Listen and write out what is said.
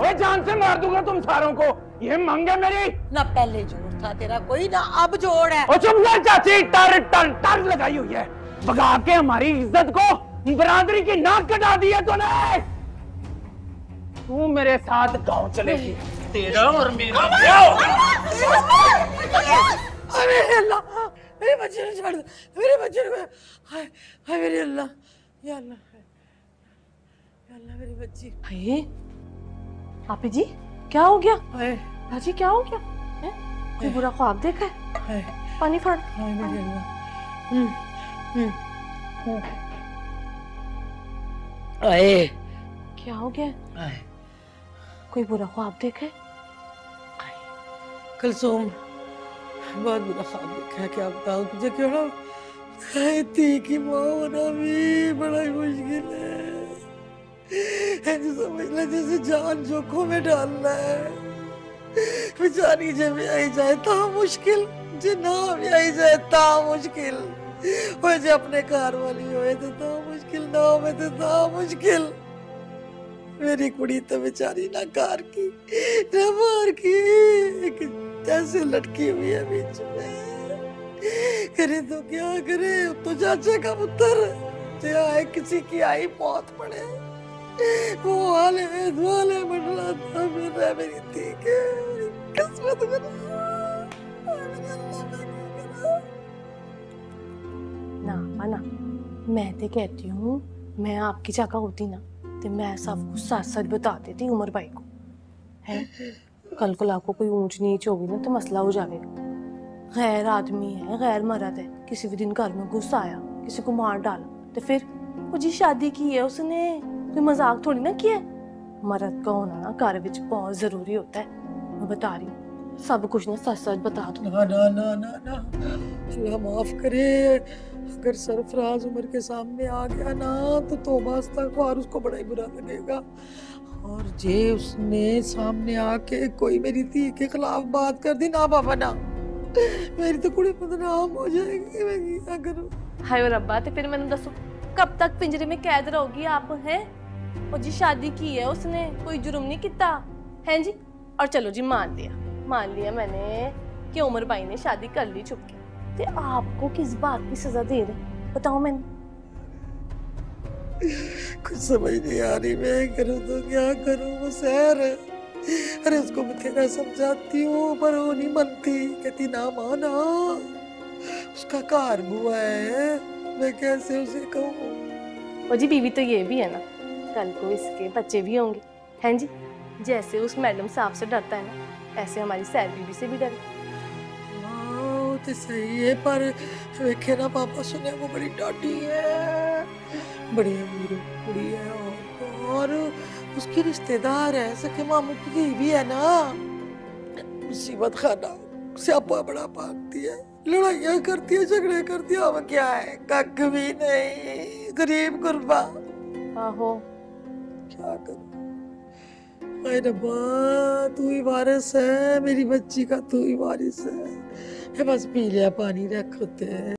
मैं जान से मार दूँगा तुम सारों को। ये मंग है मेरी। ना पहले जोड़ था तेरा कोई ना अब जोड़ है। और चुप कर चाची टर टर टर लगाई हुई है। भगा के हमारी इज़्ज़त को बरादरी की नाक कटा दी है तूने। तू मेरे साथ गाँव चलेगी तेरा और मेरा अरे अल्लाह मेरे बच्चे ने छोड़ दो मेरे बच्चे ने हाय हाय मेरे अल्लाह या अल्लाह या अल्लाह मेरी बच्ची। हाय। आपी जी क्या हो गया? भाजी क्या हो गया? है? कोई बुरा ख्वाब देखा है? पानी फड़। हम्म हम्म। आए क्या हो गया? आए कोई बुरा ख्वाब देखा है? कलसूम बहुत बुरा ख्वाब देखा है क्या बताओ तुझे क्यों ना? हाय ती की माँ होना भी बड़ा ही मुश्किल है। ऐसे समझ ले जैसे जान जोखों में डालना है। बेचारी जब आई जाए, ता मुश्किल। जे ना भी आई जाए, ता मुश्किल। वो जे अपने घर वाली होए तो ता मुश्किल ना होवे तो ता मुश्किल। मेरी कुड़ी तो बेचारी ना कार की ना बाहर की। एक जैसे लटकी हुई है बीच में। करे तो क्या करे? तो चाचे का पुत्र आए किसी की आई मौत पड़े। वो वाले वाले मंडला था मेरा, मेरी थी के किस्मत बना। मैं ना, माना, मैं तो कहती हूँ, मैं आपकी जगह होती ना तो मैं सब कुछ सच सच बता देती उमर भाई को। है? कल को लाको कोई ऊंच नीच होगी ना तो मसला हो जाएगा। गैर आदमी है, गैर मर्द है, किसी भी दिन घर में घुस आया, किसी को मार डाला तो फिर, वो जी शादी की है उसने? कोई मज़ाक थोड़ी ना किया है। मर्द का होना ना घर विच बहुत ज़रूरी होता है। मैं बता रही हूँ सब कुछ ना सच सच बता दो। ना ना ना ना ना। अल्लाह माफ़ करे अगर सरफराज उम्र के सामने आ गया ना तो तोबा इस्तगफार उसको बड़ा ही बुरा लगेगा। और जे उसने सामने आके कोई मेरी धी के खिलाफ बात कर दी ना बाबा ना। मेरी तो कुड़ी बदनाम हो जाएगी मैं क्या करूँ? हाय रब्बा तो फिर मैंने दसो कब तक पिंजरे में कैद रहोगी आप हैं? और जी शादी की है उसने कोई जुर्म नहीं किया। हैं जी? और चलो जी मान लिया। मान लिया मैंने कि उमर भाई ने शादी कर ली छुप के तो आपको किस बात की सजा दे रहे बताओ मैंने। कुछ समझ नहीं आ रही मैं करूँ तो क्या करूँ? वो सैर अरे उसको बथेरा समझाती हूँ पर वो नहीं मनती। कहती ना माना। उसका कार बुआ है। मैं कैसे उसे कहूँ? जी बीवी तो ये भी है ना कल को इसके बच्चे भी होंगे। हैं जी? जैसे उस मैडम साहब से डरता है ना ऐसे हमारी सैर बीवी से भी डरे। तो सही है पर वेखे ना पापा सुने वो बड़ी डाटी है। बड़ी अमीर कुड़ी है और, और उसकी रिश्तेदार है सके मामू की भी है ना। मुसीबत खाना स्यापा बड़ा भागती है लड़ाइयाँ करती है झगड़े करती है अब क्या है कख भी नहीं गरीब गुरबा। आहो क्या करूँ? हाय रब्बा, तू ही वारिस है, मेरी बच्ची का तू ही वारिस है। बस पी लिया, पानी रख होते